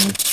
Mm-hmm.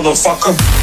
Motherfucker.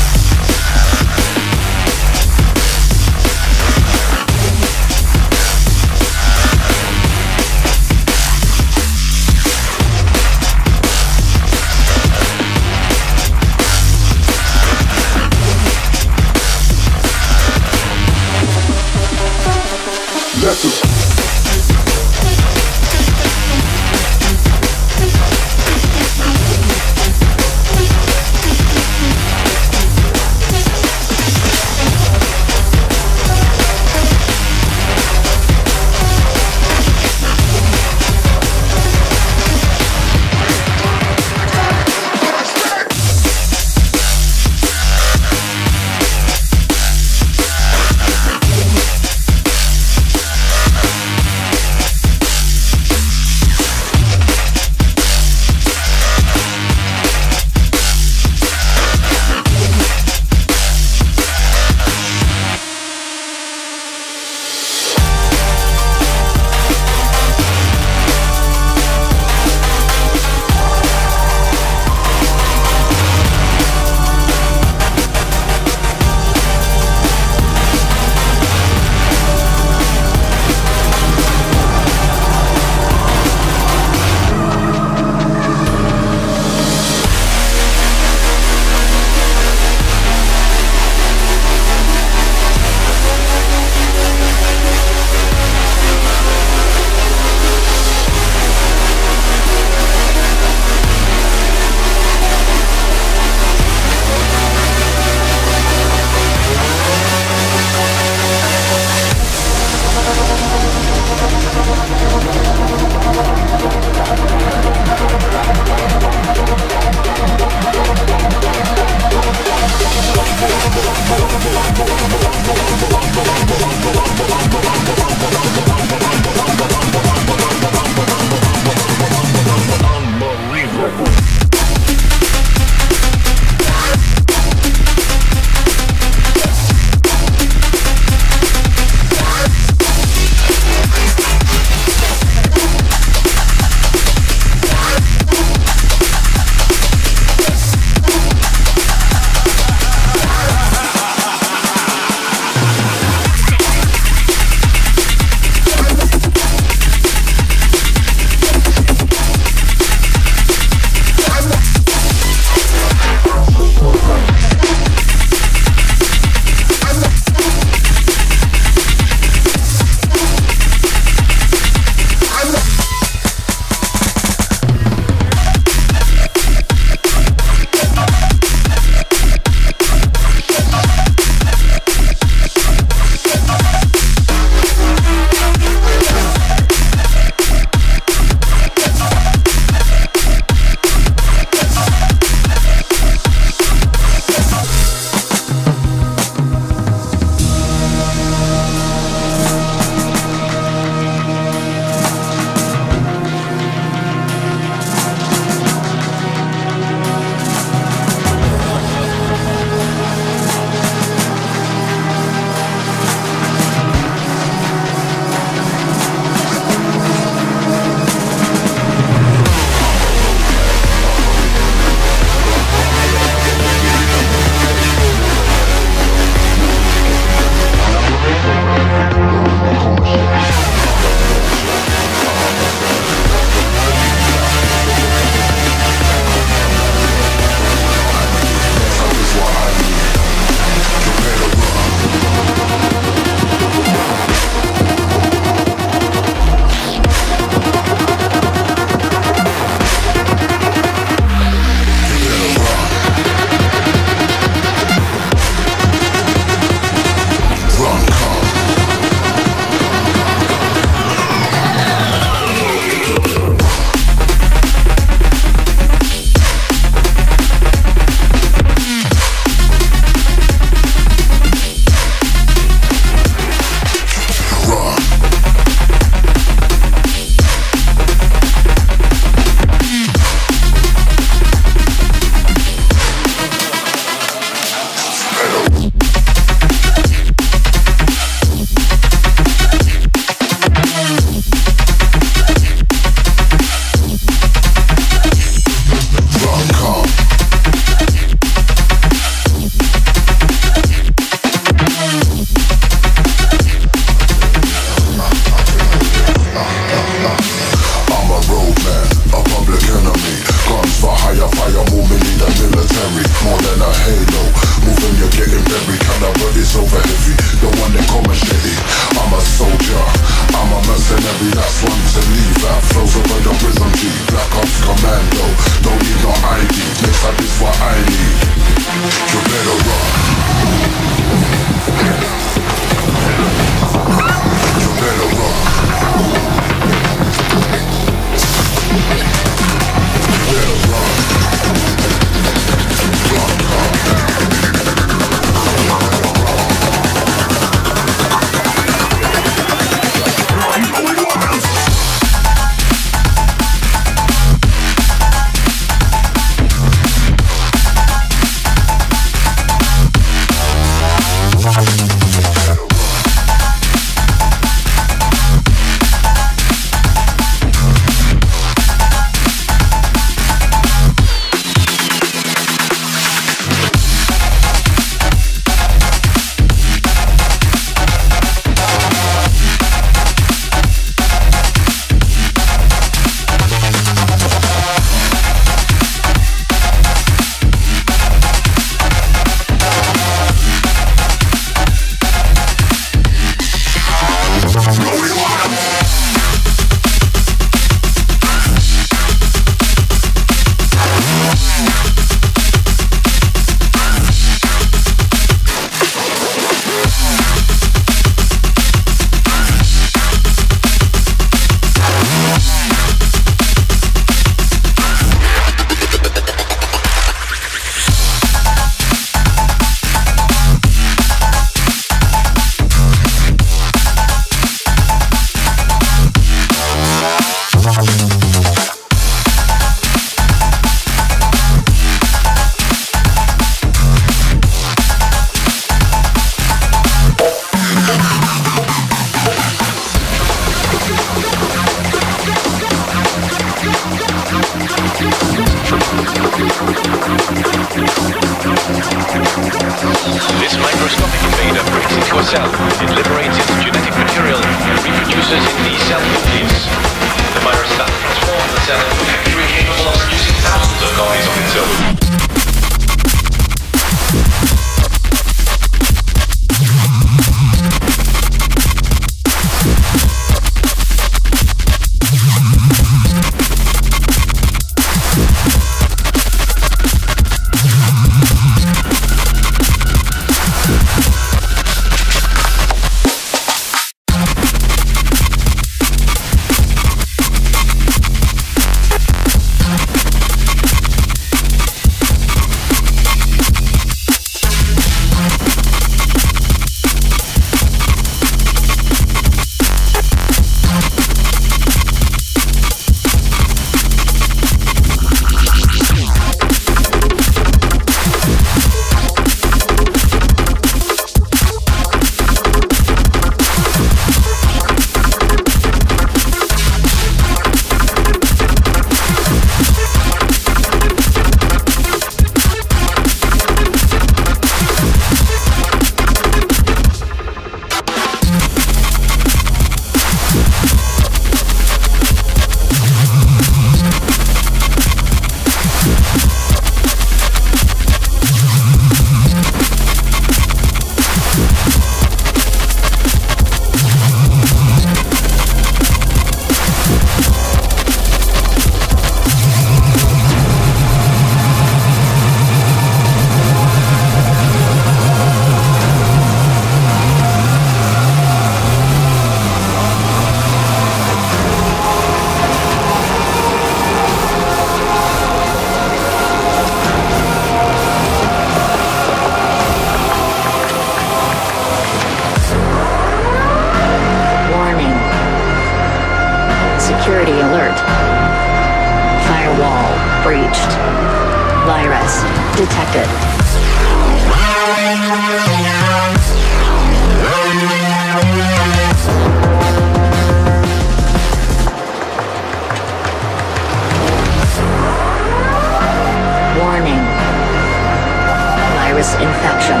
Virus infection.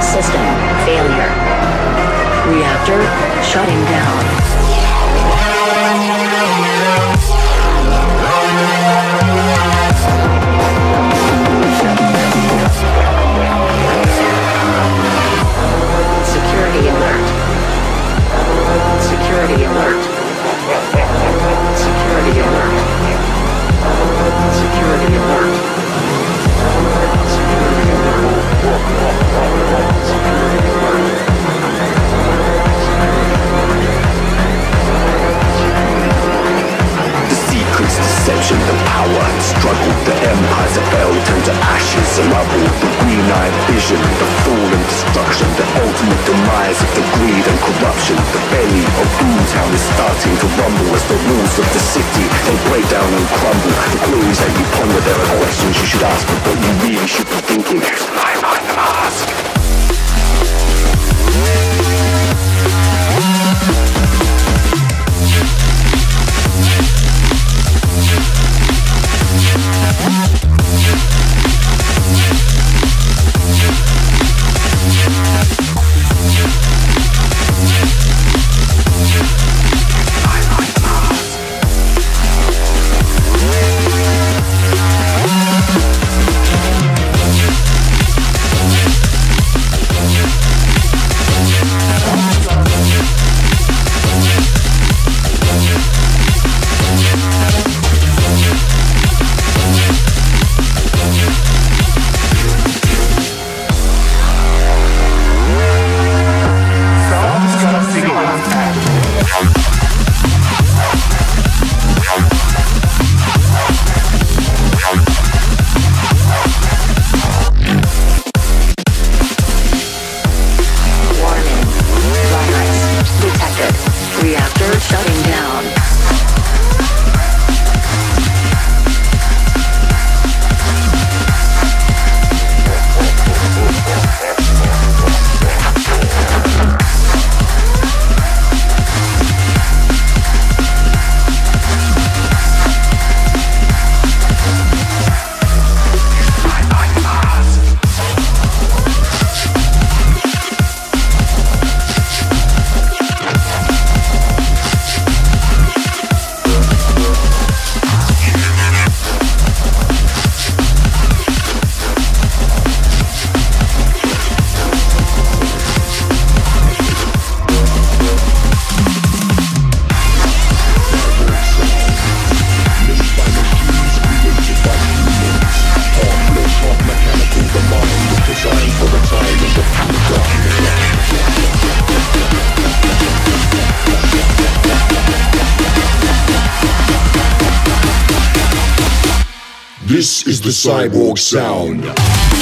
System failure. Reactor shutting down. Security alert. Security alert. Security alert. Security alert. The the power, the struggle, the empires that fell turned to ashes and rubble. The green-eyed vision, the fall and destruction, the ultimate demise of the greed and corruption. The belly of Boomtown is starting to rumble as the walls of the city they break down and crumble. The queries that you ponder, there are questions you should ask, but what you really should be thinking why behind the mask? This is the cyborg sound.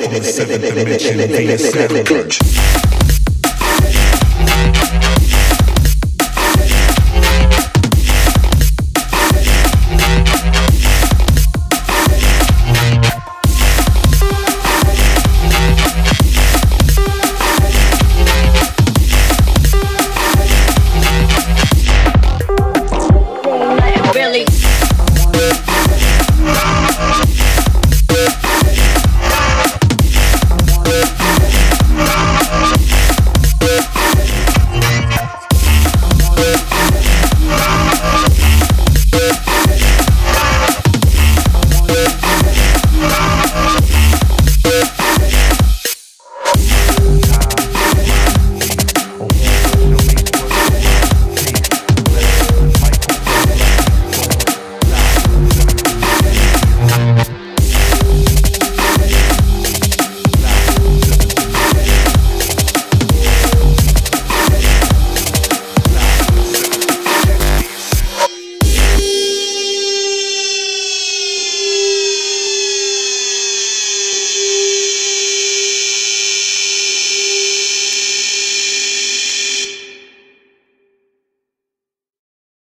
Live from the seventh dimension via satellite.